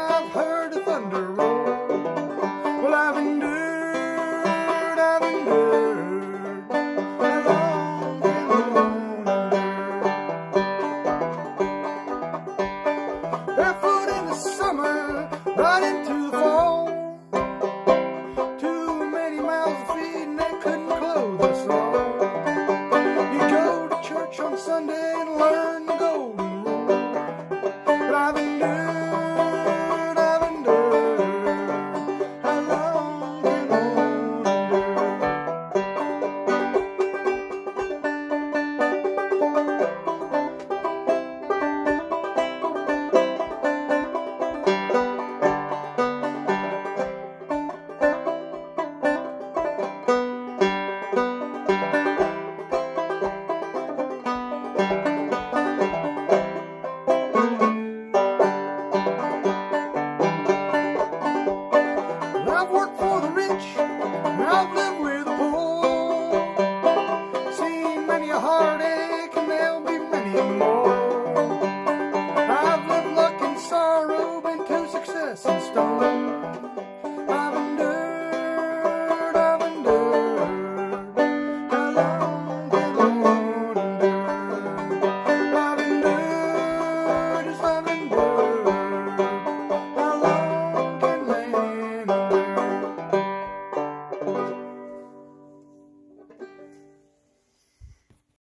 I've heard the thunder roll. Well, I've endured, I've endured, and long and long Barefoot in the summer, right into Bye.